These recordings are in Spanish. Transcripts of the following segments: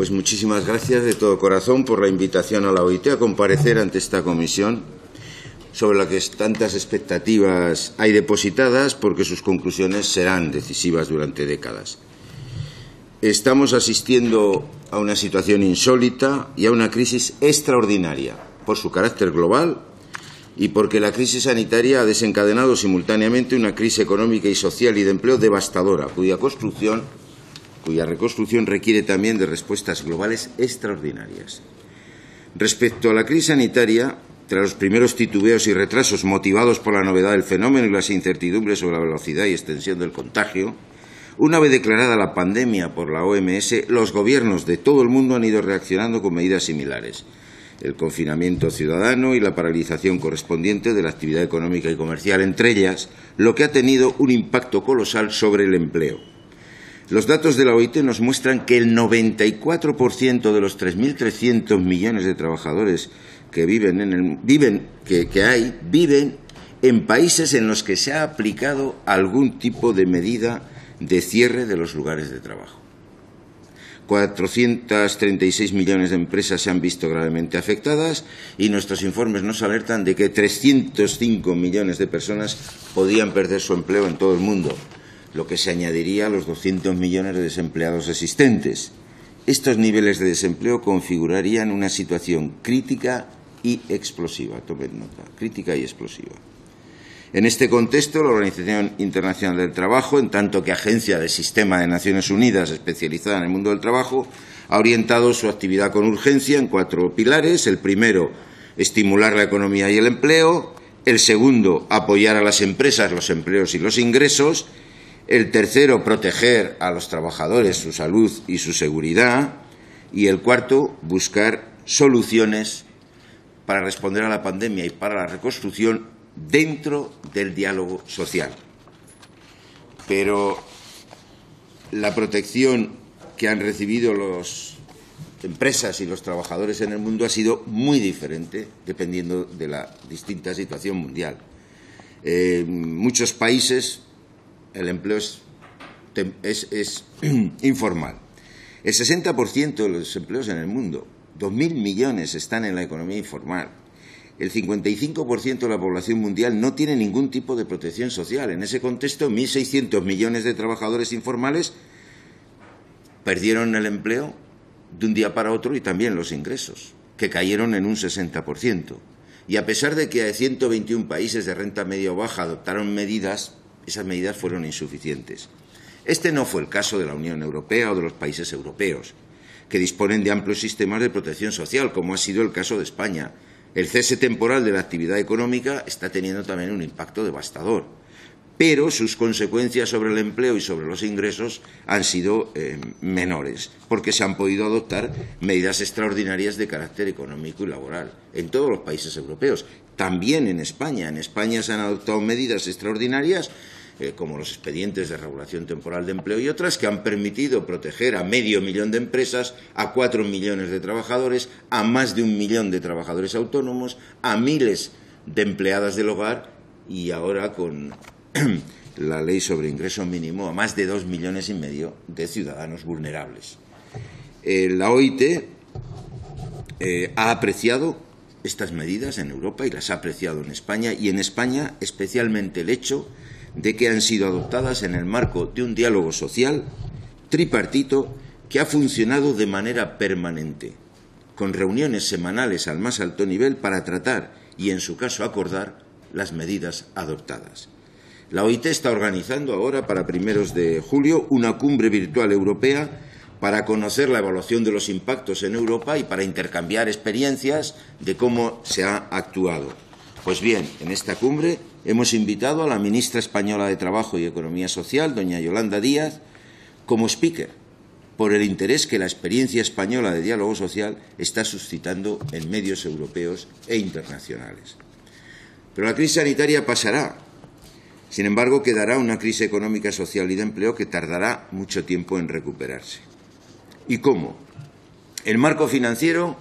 Pues muchísimas gracias de todo corazón por la invitación a la OIT a comparecer ante esta comisión sobre la que tantas expectativas hay depositadas porque sus conclusiones serán decisivas durante décadas. Estamos asistiendo a una situación insólita y a una crisis extraordinaria por su carácter global y porque la crisis sanitaria ha desencadenado simultáneamente una crisis económica y social y de empleo devastadora, cuya construcción, cuya reconstrucción requiere también de respuestas globales extraordinarias. Respecto a la crisis sanitaria, tras los primeros titubeos y retrasos motivados por la novedad del fenómeno y las incertidumbres sobre la velocidad y extensión del contagio, una vez declarada la pandemia por la OMS, los gobiernos de todo el mundo han ido reaccionando con medidas similares. El confinamiento ciudadano y la paralización correspondiente de la actividad económica y comercial, entre ellas, lo que ha tenido un impacto colosal sobre el empleo. Los datos de la OIT nos muestran que el 94% de los 3.300 millones de trabajadores que viven en el, que, que hay viven en países en los que se ha aplicado algún tipo de medida de cierre de los lugares de trabajo. 436 millones de empresas se han visto gravemente afectadas y nuestros informes nos alertan de que 305 millones de personas podían perder su empleo en todo el mundo, lo que se añadiría a los 200 millones de desempleados existentes. Estos niveles de desempleo configurarían una situación crítica y explosiva. Tomen nota, crítica y explosiva. En este contexto, la Organización Internacional del Trabajo, en tanto que agencia del Sistema de Naciones Unidas especializada en el mundo del trabajo, ha orientado su actividad con urgencia en cuatro pilares. El primero, estimular la economía y el empleo. El segundo, apoyar a las empresas, los empleos y los ingresos. El tercero, proteger a los trabajadores, su salud y su seguridad. Y el cuarto, buscar soluciones para responder a la pandemia y para la reconstrucción dentro del diálogo social. Pero la protección que han recibido las empresas y los trabajadores en el mundo ha sido muy diferente dependiendo de la distinta situación mundial. En muchos países el empleo es, es, informal. El 60% de los empleos en el mundo 2.000 millones están en la economía informal. El 55% de la población mundial no tiene ningún tipo de protección social. En ese contexto, 1.600 millones de trabajadores informales perdieron el empleo de un día para otro y también los ingresos, que cayeron en un 60%. Y a pesar de que 121 países de renta media o baja adoptaron medidas, esas medidas fueron insuficientes. Este no fue el caso de la Unión Europea o de los países europeos que disponen de amplios sistemas de protección social, como ha sido el caso de España. El cese temporal de la actividad económica está teniendo también un impacto devastador, pero sus consecuencias sobre el empleo y sobre los ingresos han sido eh, menores, porque se han podido adoptar medidas extraordinarias de carácter económico y laboral en todos los países europeos, también en España. En España se han adoptado medidas extraordinarias eh, como los expedientes de regulación temporal de empleo y otras, que han permitido proteger a medio millón de empresas, a cuatro millones de trabajadores, a más de un millón de trabajadores autónomos, a miles de empleadas del hogar y ahora con la ley sobre ingreso mínimo a más de dos millones y medio de ciudadanos vulnerables. Eh, la OIT eh, ha apreciado estas medidas en Europa y las ha apreciado en España y en España especialmente el hecho de que han sido adoptadas en el marco de un diálogo social tripartito que ha funcionado de manera permanente, con reuniones semanales al más alto nivel para tratar y, en su caso, acordar las medidas adoptadas. La OIT está organizando ahora, para primeros de julio, una cumbre virtual europea para conocer la evaluación de los impactos en Europa y para intercambiar experiencias de cómo se ha actuado. Pues bien, en esta cumbre hemos invitado a la ministra española de Trabajo y Economía Social, doña Yolanda Díaz, como speaker, por el interés que la experiencia española de diálogo social está suscitando en medios europeos e internacionales. Pero la crisis sanitaria pasará. Sin embargo, quedará una crisis económica, social y de empleo que tardará mucho tiempo en recuperarse. ¿Y cómo? El marco financiero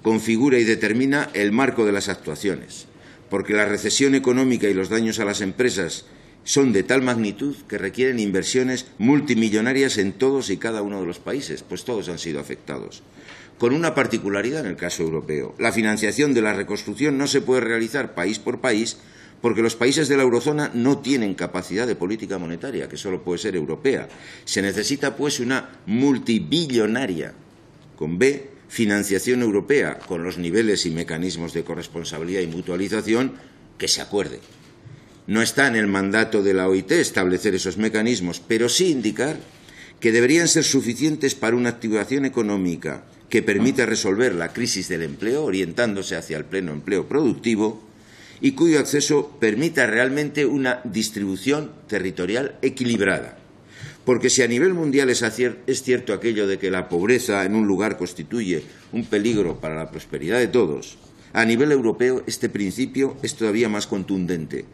configura y determina el marco de las actuaciones porque la recesión económica y los daños a las empresas son de tal magnitud que requieren inversiones multimillonarias en todos y cada uno de los países, pues todos han sido afectados. Con una particularidad en el caso europeo. La financiación de la reconstrucción no se puede realizar país por país porque los países de la eurozona no tienen capacidad de política monetaria, que solo puede ser europea. Se necesita, pues, una multibillonaria, con B, financiación europea, con los niveles y mecanismos de corresponsabilidad y mutualización que se acuerde. No está en el mandato de la OIT establecer esos mecanismos, pero sí indicar que deberían ser suficientes para una activación económica que permita resolver la crisis del empleo, orientándose hacia el pleno empleo productivo, y cuyo acceso permita realmente una distribución territorial equilibrada. Porque si a nivel mundial es, cierto aquello de que la pobreza en un lugar constituye un peligro para la prosperidad de todos, a nivel europeo este principio es todavía más contundente,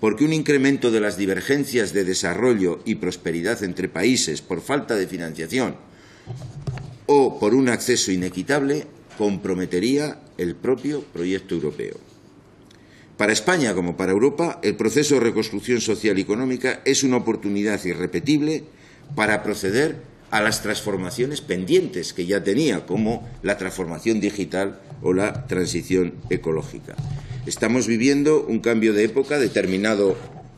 porque un incremento de las divergencias de desarrollo y prosperidad entre países por falta de financiación o por un acceso inequitable comprometería el propio proyecto europeo. Para España, como para Europa, el proceso de reconstrucción social y económica es una oportunidad irrepetible para proceder a las transformaciones pendientes que ya tenía, como la transformación digital o la transición ecológica. Estamos viviendo un cambio de época determinado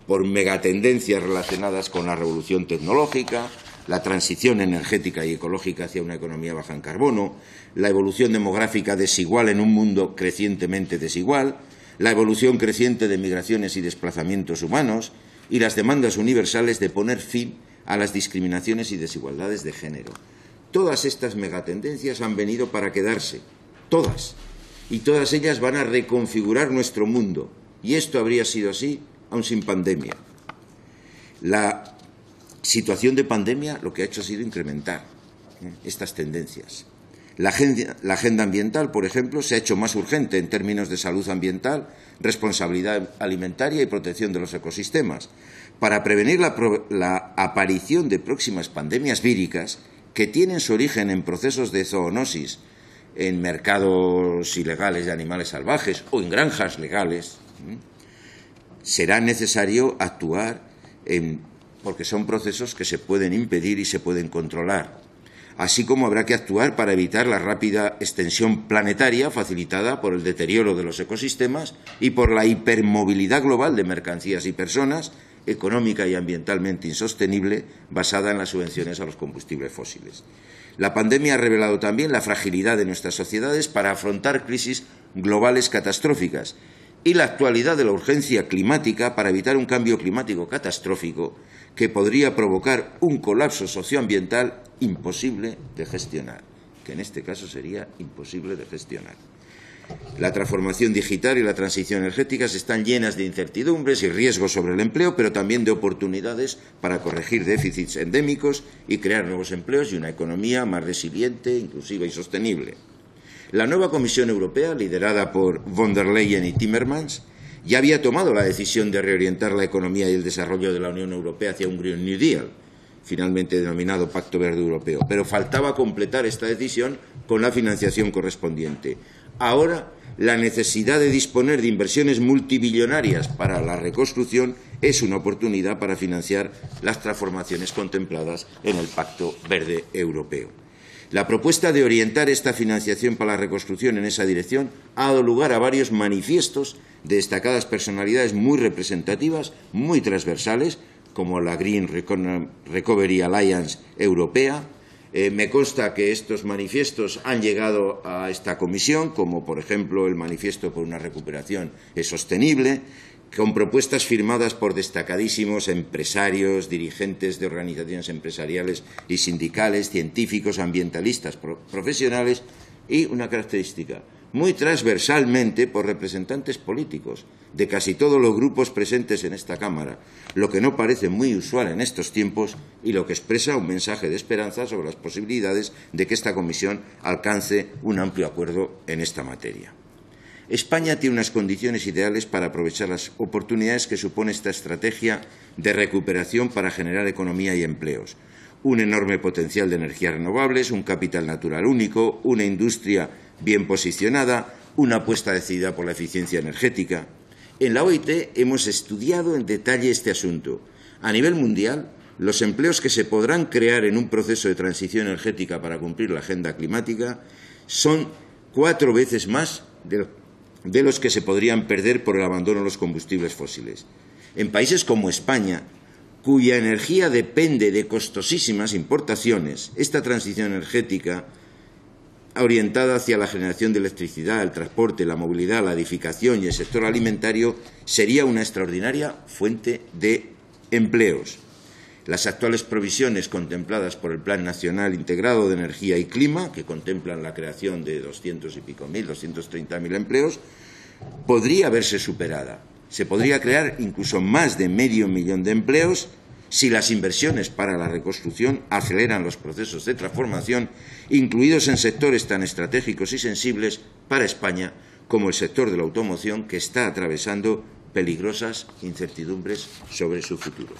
por megatendencias relacionadas con la revolución tecnológica, la transición energética y ecológica hacia una economía baja en carbono, la evolución demográfica desigual en un mundo crecientemente desigual, la evolución creciente de migraciones y desplazamientos humanos y las demandas universales de poner fin a las discriminaciones y desigualdades de género. Todas estas megatendencias han venido para quedarse, todas, y todas ellas van a reconfigurar nuestro mundo. Y esto habría sido así aun sin pandemia. La situación de pandemia lo que ha hecho ha sido incrementar ¿eh? estas tendencias. La agenda, ambiental, por ejemplo, se ha hecho más urgente en términos de salud ambiental, responsabilidad alimentaria y protección de los ecosistemas, para prevenir la aparición de próximas pandemias víricas que tienen su origen en procesos de zoonosis en mercados ilegales de animales salvajes o en granjas legales, será necesario actuar porque son procesos que se pueden impedir y se pueden controlar. Así como habrá que actuar para evitar la rápida extensión planetaria facilitada por el deterioro de los ecosistemas y por la hipermovilidad global de mercancías y personas, económica y ambientalmente insostenible, basada en las subvenciones a los combustibles fósiles. La pandemia ha revelado también la fragilidad de nuestras sociedades para afrontar crisis globales catastróficas y la actualidad de la urgencia climática para evitar un cambio climático catastrófico que podría provocar un colapso socioambiental imposible de gestionar, que en este caso sería imposible de gestionar. La transformación digital y la transición energética están llenas de incertidumbres y riesgos sobre el empleo, pero también de oportunidades para corregir déficits endémicos y crear nuevos empleos y una economía más resiliente, inclusiva y sostenible. La nueva Comisión Europea, liderada por von der Leyen y Timmermans, ya había tomado la decisión de reorientar la economía y el desarrollo de la Unión Europea hacia un Green New Deal, finalmente denominado Pacto Verde Europeo, pero faltaba completar esta decisión con la financiación correspondiente. Ahora, la necesidad de disponer de inversiones multibillonarias para la reconstrucción es una oportunidad para financiar las transformaciones contempladas en el Pacto Verde Europeo. La propuesta de orientar esta financiación para la reconstrucción en esa dirección ha dado lugar a varios manifiestos de destacadas personalidades muy representativas, muy transversales, como la Green Recovery Alliance Europea, eh, me consta que estos manifiestos han llegado a esta comisión, como por ejemplo el manifiesto por una recuperación sostenible, con propuestas firmadas por destacadísimos empresarios, dirigentes de organizaciones empresariales y sindicales, científicos, ambientalistas, profesionales y una característica muy transversalmente por representantes políticos de casi todos los grupos presentes en esta Cámara, lo que no parece muy usual en estos tiempos y lo que expresa un mensaje de esperanza sobre las posibilidades de que esta Comisión alcance un amplio acuerdo en esta materia. España tiene unas condiciones ideales para aprovechar las oportunidades que supone esta estrategia de recuperación para generar economía y empleos. Un enorme potencial de energías renovables, un capital natural único, una industria bien posicionada, una apuesta decidida por la eficiencia energética. En la OIT hemos estudiado en detalle este asunto. A nivel mundial, los empleos que se podrán crear en un proceso de transición energética para cumplir la agenda climática son cuatro veces más de, los que se podrían perder por el abandono de los combustibles fósiles. En países como España, cuya energía depende de costosísimas importaciones, esta transición energética orientada hacia la generación de electricidad, el transporte, la movilidad, la edificación y el sector alimentario sería una extraordinaria fuente de empleos. Las actuales provisiones contempladas por el Plan Nacional Integrado de Energía y Clima, que contemplan la creación de doscientos y pico mil, doscientos treinta mil empleos, podría verse superada. Se podría crear incluso más de medio millón de empleos si las inversiones para la reconstrucción aceleran los procesos de transformación, incluidos en sectores tan estratégicos y sensibles para España como el sector de la automoción, que está atravesando peligrosas incertidumbres sobre su futuro.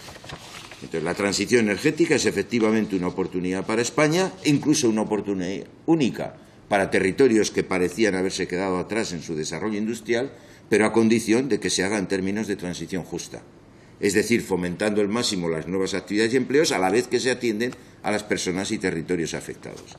Entonces, la transición energética es efectivamente una oportunidad para España, incluso una oportunidad única para territorios que parecían haberse quedado atrás en su desarrollo industrial, pero a condición de que se haga en términos de transición justa. Es decir, fomentando al máximo las nuevas actividades y empleos a la vez que se atienden a las personas y territorios afectados.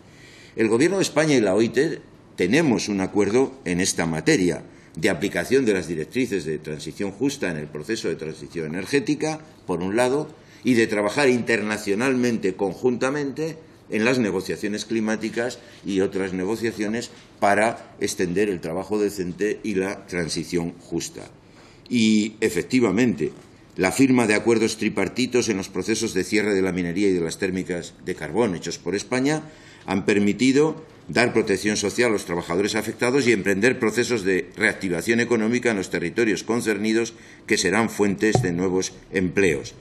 El Gobierno de España y la OIT tenemos un acuerdo en esta materia de aplicación de las directrices de transición justa en el proceso de transición energética, por un lado, y de trabajar internacionalmente conjuntamente en las negociaciones climáticas y otras negociaciones para extender el trabajo decente y la transición justa. Y, efectivamente, la firma de acuerdos tripartitos en los procesos de cierre de la minería y de las térmicas de carbón hechos por España han permitido dar protección social a los trabajadores afectados y emprender procesos de reactivación económica en los territorios concernidos que serán fuentes de nuevos empleos.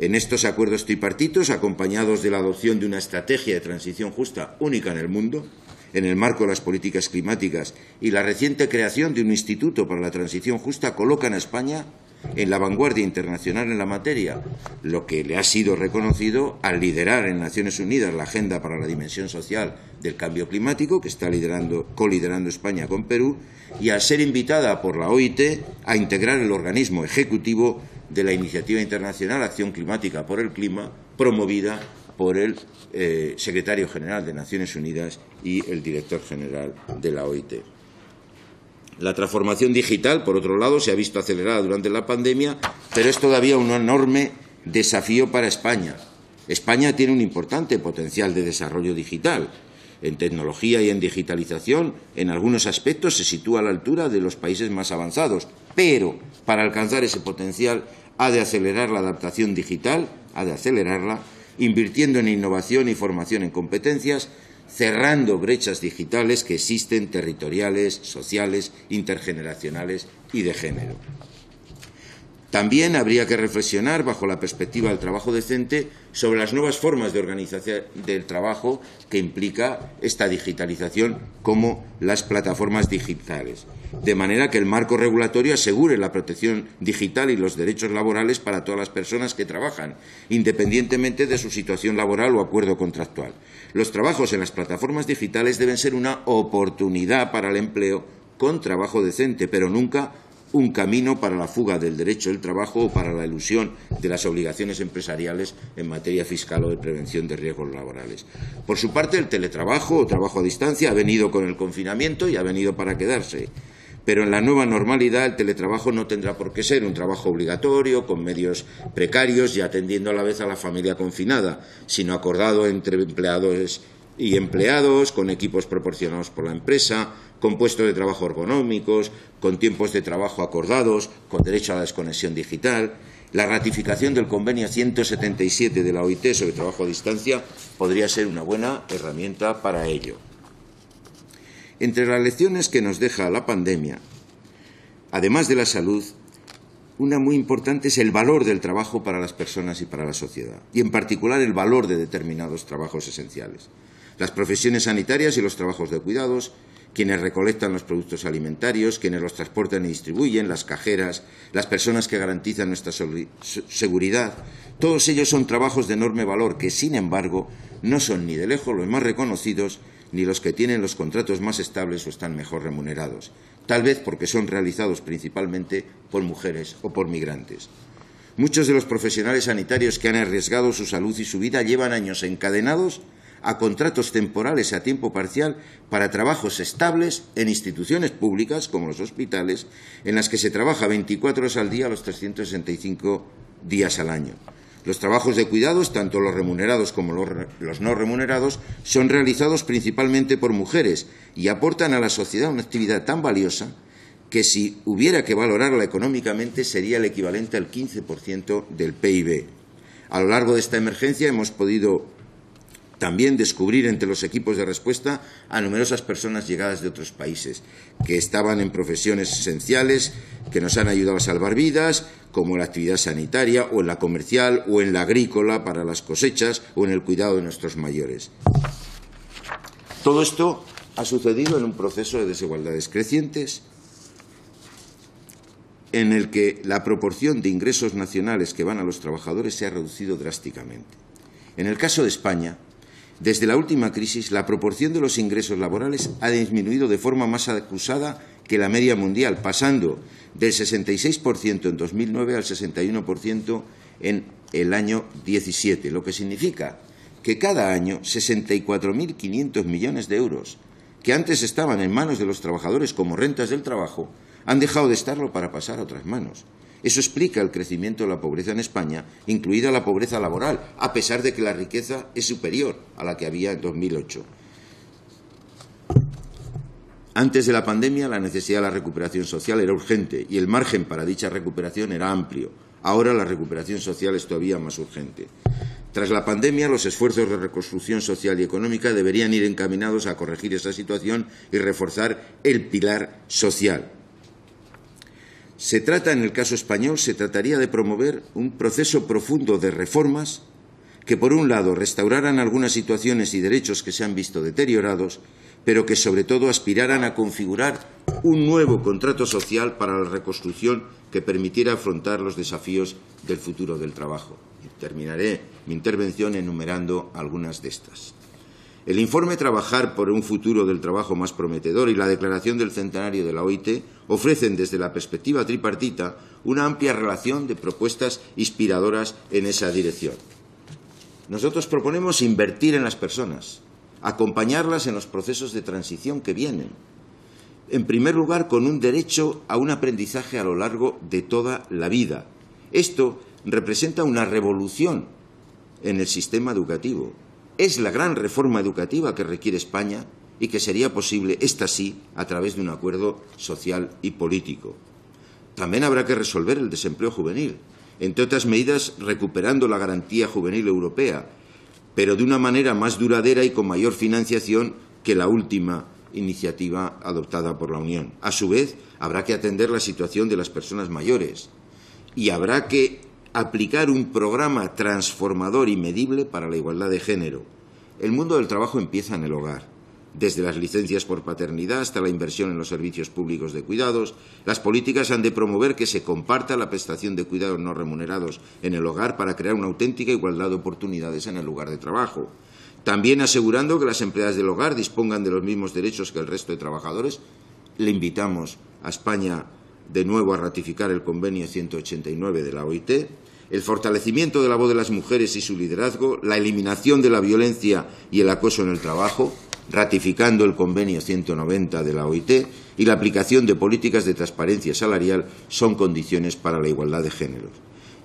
En estos acuerdos tripartitos, acompañados de la adopción de una estrategia de transición justa única en el mundo, en el marco de las políticas climáticas y la reciente creación de un Instituto para la Transición Justa, colocan a España en la vanguardia internacional en la materia, lo que le ha sido reconocido al liderar en Naciones Unidas la agenda para la dimensión social del cambio climático, que está liderando, coliderando España con Perú, y al ser invitada por la OIT a integrar el organismo ejecutivo de la Iniciativa Internacional Acción Climática por el Clima, promovida por el eh, secretario general de Naciones Unidas y el director general de la OIT. La transformación digital, por otro lado, se ha visto acelerada durante la pandemia, pero es todavía un enorme desafío para España. España tiene un importante potencial de desarrollo digital. En tecnología y en digitalización, en algunos aspectos se sitúa a la altura de los países más avanzados, pero para alcanzar ese potencial ha de acelerar la adaptación digital, ha de acelerarla, invirtiendo en innovación y formación en competencias, cerrando brechas digitales que existen territoriales, sociales, intergeneracionales y de género. También habría que reflexionar, bajo la perspectiva del trabajo decente, sobre las nuevas formas de organización del trabajo que implica esta digitalización, como las plataformas digitales, de manera que el marco regulatorio asegure la protección digital y los derechos laborales para todas las personas que trabajan, independientemente de su situación laboral o acuerdo contractual. Los trabajos en las plataformas digitales deben ser una oportunidad para el empleo con trabajo decente, pero nunca un camino para la fuga del derecho del trabajo o para la ilusión de las obligaciones empresariales en materia fiscal o de prevención de riesgos laborales. Por su parte, el teletrabajo o trabajo a distancia ha venido con el confinamiento y ha venido para quedarse. Pero en la nueva normalidad el teletrabajo no tendrá por qué ser un trabajo obligatorio, con medios precarios y atendiendo a la vez a la familia confinada, sino acordado entre empleadores y empleados, con equipos proporcionados por la empresa, con puestos de trabajo ergonómicos, con tiempos de trabajo acordados, con derecho a la desconexión digital. La ratificación del convenio 177 de la OIT sobre trabajo a distancia podría ser una buena herramienta para ello. Entre las lecciones que nos deja la pandemia, además de la salud, una muy importante es el valor del trabajo para las personas y para la sociedad, y en particular el valor de determinados trabajos esenciales. Las profesiones sanitarias y los trabajos de cuidados, quienes recolectan los productos alimentarios, quienes los transportan y distribuyen, las cajeras, las personas que garantizan nuestra seguridad. Todos ellos son trabajos de enorme valor que, sin embargo, no son ni de lejos los más reconocidos ni los que tienen los contratos más estables o están mejor remunerados, tal vez porque son realizados principalmente por mujeres o por migrantes. Muchos de los profesionales sanitarios que han arriesgado su salud y su vida llevan años encadenados a contratos temporales a tiempo parcial para trabajos estables en instituciones públicas, como los hospitales, en las que se trabaja 24 horas al día los 365 días al año. Los trabajos de cuidados, tanto los remunerados como los no remunerados, son realizados principalmente por mujeres y aportan a la sociedad una actividad tan valiosa que si hubiera que valorarla económicamente sería el equivalente al 15% del PIB. A lo largo de esta emergencia hemos podido también descubrir entre los equipos de respuesta a numerosas personas llegadas de otros países, que estaban en profesiones esenciales, que nos han ayudado a salvar vidas, como la actividad sanitaria o en la comercial o en la agrícola para las cosechas o en el cuidado de nuestros mayores. Todo esto ha sucedido en un proceso de desigualdades crecientes en el que la proporción de ingresos nacionales que van a los trabajadores se ha reducido drásticamente. En el caso de España, desde la última crisis, la proporción de los ingresos laborales ha disminuido de forma más acusada que la media mundial, pasando del 66% en 2009 al 61% en el año 17, lo que significa que cada año 64.500 millones de euros, que antes estaban en manos de los trabajadores como rentas del trabajo, han dejado de estarlo para pasar a otras manos. Eso explica el crecimiento de la pobreza en España, incluida la pobreza laboral, a pesar de que la riqueza es superior a la que había en 2008. Antes de la pandemia, la necesidad de la recuperación social era urgente y el margen para dicha recuperación era amplio. Ahora la recuperación social es todavía más urgente. Tras la pandemia, los esfuerzos de reconstrucción social y económica deberían ir encaminados a corregir esa situación y reforzar el pilar social. Se trata, en el caso español, se trataría de promover un proceso profundo de reformas que, por un lado, restauraran algunas situaciones y derechos que se han visto deteriorados, pero que, sobre todo, aspiraran a configurar un nuevo contrato social para la reconstrucción que permitiera afrontar los desafíos del futuro del trabajo. terminaré mi intervención enumerando algunas de estas. El informe Trabajar por un futuro del trabajo más prometedor y la declaración del centenario de la OIT ofrecen desde la perspectiva tripartita una amplia relación de propuestas inspiradoras en esa dirección. Nosotros proponemos invertir en las personas, acompañarlas en los procesos de transición que vienen. En primer lugar, con un derecho a un aprendizaje a lo largo de toda la vida. Esto representa una revolución en el sistema educativo es la gran reforma educativa que requiere España y que sería posible, esta sí, a través de un acuerdo social y político. También habrá que resolver el desempleo juvenil, entre otras medidas recuperando la garantía juvenil europea, pero de una manera más duradera y con mayor financiación que la última iniciativa adoptada por la Unión. A su vez, habrá que atender la situación de las personas mayores y habrá que aplicar un programa transformador y medible para la igualdad de género. El mundo del trabajo empieza en el hogar, desde las licencias por paternidad hasta la inversión en los servicios públicos de cuidados, las políticas han de promover que se comparta la prestación de cuidados no remunerados en el hogar para crear una auténtica igualdad de oportunidades en el lugar de trabajo. También asegurando que las empleadas del hogar dispongan de los mismos derechos que el resto de trabajadores. Le invitamos a España de nuevo a ratificar el convenio 189 de la OIT, el fortalecimiento de la voz de las mujeres y su liderazgo, la eliminación de la violencia y el acoso en el trabajo, ratificando el convenio 190 de la OIT y la aplicación de políticas de transparencia salarial son condiciones para la igualdad de géneros.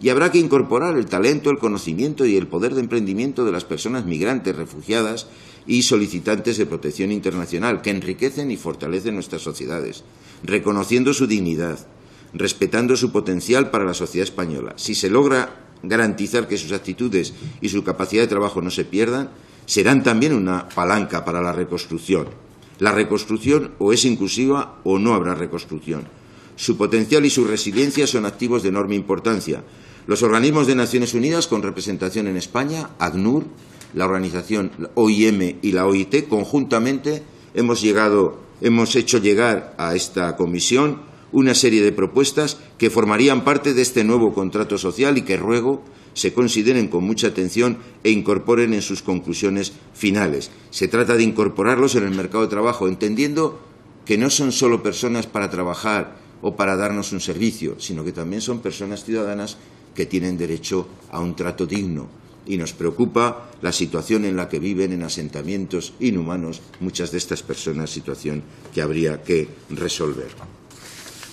Y habrá que incorporar el talento, el conocimiento y el poder de emprendimiento de las personas migrantes, refugiadas y solicitantes de protección internacional, que enriquecen y fortalecen nuestras sociedades, reconociendo su dignidad, respetando su potencial para la sociedad española. Si se logra garantizar que sus actitudes y su capacidad de trabajo no se pierdan, serán también una palanca para la reconstrucción. La reconstrucción o es inclusiva o no habrá reconstrucción. Su potencial y su resiliencia son activos de enorme importancia. Los organismos de Naciones Unidas con representación en España, ACNUR, la organización OIM y la OIT, conjuntamente hemos, llegado, hemos hecho llegar a esta comisión una serie de propuestas que formarían parte de este nuevo contrato social y que ruego se consideren con mucha atención e incorporen en sus conclusiones finales. Se trata de incorporarlos en el mercado de trabajo, entendiendo que no son solo personas para trabajar o para darnos un servicio, sino que también son personas ciudadanas que tienen derecho a un trato digno. Y nos preocupa la situación en la que viven en asentamientos inhumanos muchas de estas personas, situación que habría que resolver.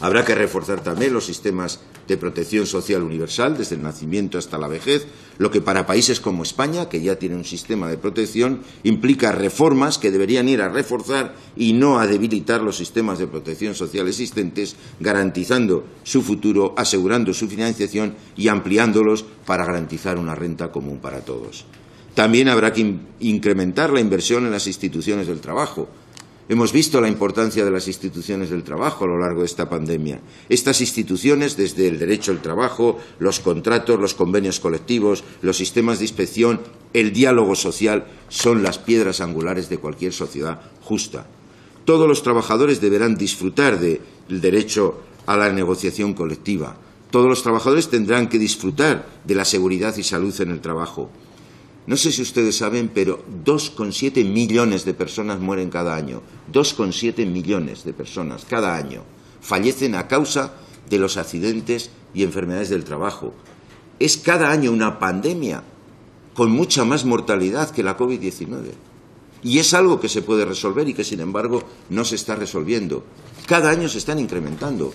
Habrá que reforzar también los sistemas de protección social universal desde el nacimiento hasta la vejez, lo que para países como España, que ya tiene un sistema de protección, implica reformas que deberían ir a reforzar y no a debilitar los sistemas de protección social existentes, garantizando su futuro, asegurando su financiación y ampliándolos para garantizar una renta común para todos. También habrá que incrementar la inversión en las instituciones del trabajo, Hemos visto la importancia de las instituciones del trabajo a lo largo de esta pandemia. Estas instituciones, desde el derecho al trabajo, los contratos, los convenios colectivos, los sistemas de inspección, el diálogo social, son las piedras angulares de cualquier sociedad justa. Todos los trabajadores deberán disfrutar del derecho a la negociación colectiva. Todos los trabajadores tendrán que disfrutar de la seguridad y salud en el trabajo. No sé si ustedes saben, pero 2,7 millones de personas mueren cada año. 2,7 millones de personas cada año fallecen a causa de los accidentes y enfermedades del trabajo. Es cada año una pandemia con mucha más mortalidad que la COVID-19. Y es algo que se puede resolver y que, sin embargo, no se está resolviendo. Cada año se están incrementando.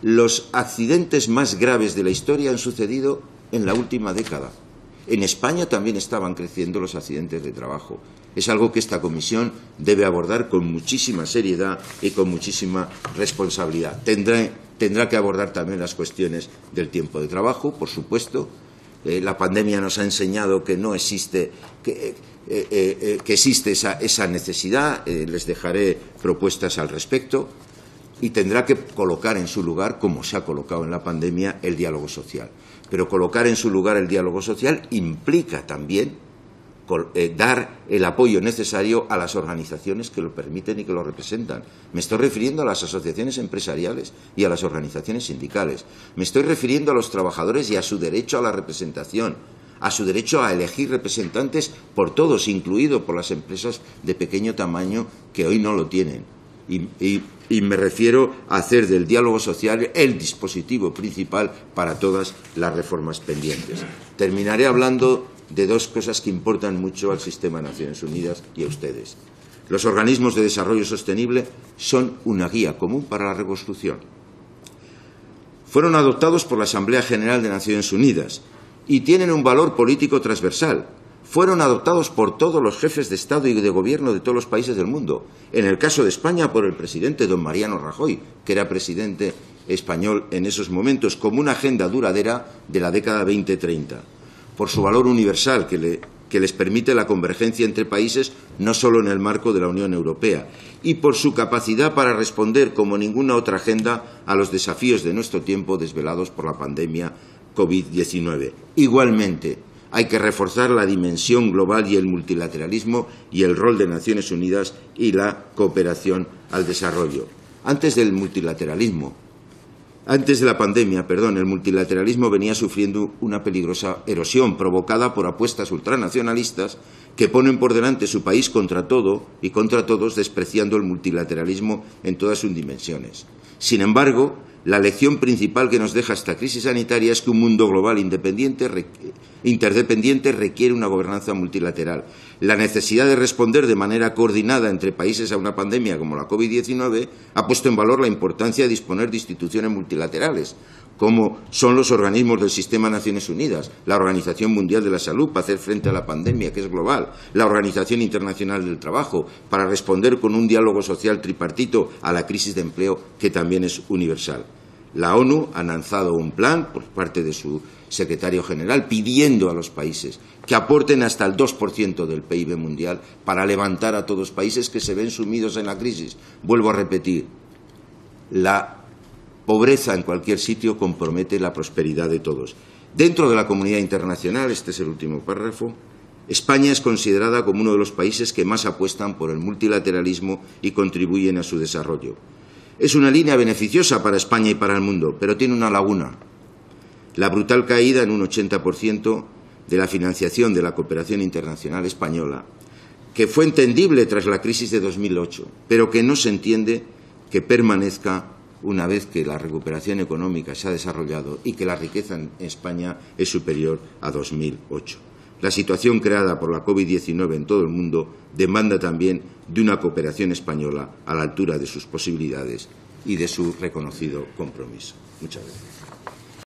Los accidentes más graves de la historia han sucedido en la última década. En España también estaban creciendo los accidentes de trabajo. Es algo que esta comisión debe abordar con muchísima seriedad y con muchísima responsabilidad. Tendrá, que abordar también las cuestiones del tiempo de trabajo, por supuesto. Eh, la pandemia nos ha enseñado que no existe, que, eh, eh, existe esa, esa necesidad. les dejaré propuestas al respecto. Y tendrá que colocar en su lugar, como se ha colocado en la pandemia, el diálogo social. Pero colocar en su lugar el diálogo social implica también eh, dar el apoyo necesario a las organizaciones que lo permiten y que lo representan. Me estoy refiriendo a las asociaciones empresariales y a las organizaciones sindicales. Me estoy refiriendo a los trabajadores y a su derecho a la representación, a su derecho a elegir representantes por todos, incluido por las empresas de pequeño tamaño que hoy no lo tienen. Y me refiero a hacer del diálogo social el dispositivo principal para todas las reformas pendientes. Terminaré hablando de dos cosas que importan mucho al sistema de Naciones Unidas y a ustedes. Los organismos de desarrollo sostenible son una guía común para la reconstrucción. Fueron adoptados por la Asamblea General de Naciones Unidas y tienen un valor político transversal, fueron adoptados por todos los jefes de Estado y de Gobierno de todos los países del mundo. En el caso de España, por el presidente don Mariano Rajoy, que era presidente español en esos momentos, como una agenda duradera de la década 2030. Por su valor universal, que, que les permite la convergencia entre países, no solo en el marco de la Unión Europea, y por su capacidad para responder, como ninguna otra agenda, a los desafíos de nuestro tiempo desvelados por la pandemia COVID-19. Igualmente, hay que reforzar la dimensión global y el multilateralismo y el rol de Naciones Unidas y la cooperación al desarrollo. Antes del multilateralismo, antes de la pandemia, perdón, el multilateralismo venía sufriendo una peligrosa erosión provocada por apuestas ultranacionalistas que ponen por delante su país contra todo y contra todos, despreciando el multilateralismo en todas sus dimensiones. Sin embargo, la lección principal que nos deja esta crisis sanitaria es que un mundo global independiente, interdependiente requiere una gobernanza multilateral. La necesidad de responder de manera coordinada entre países a una pandemia como la COVID-19 ha puesto en valor la importancia de disponer de instituciones multilaterales, como son los organismos del Sistema de Naciones Unidas, la Organización Mundial de la Salud para hacer frente a la pandemia, que es global, la Organización Internacional del Trabajo, para responder con un diálogo social tripartito a la crisis de empleo, que también es universal. La ONU ha lanzado un plan por parte de su secretario general pidiendo a los países que aporten hasta el 2% del PIB mundial para levantar a todos los países que se ven sumidos en la crisis. Vuelvo a repetir, la pobreza en cualquier sitio compromete la prosperidad de todos. Dentro de la comunidad internacional, este es el último párrafo, España es considerada como uno de los países que más apuestan por el multilateralismo y contribuyen a su desarrollo. Es una línea beneficiosa para España y para el mundo, pero tiene una laguna. la brutal caída en un 80% de la financiación de la cooperación internacional española, que fue entendible tras la crisis de 2008, pero que no se entiende que permanezca una vez que la recuperación económica se ha desarrollado y que la riqueza en España es superior a 2008. La situación creada por la COVID-19 en todo el mundo demanda también de una cooperación española a la altura de sus posibilidades y de su reconocido compromiso. Muchas gracias.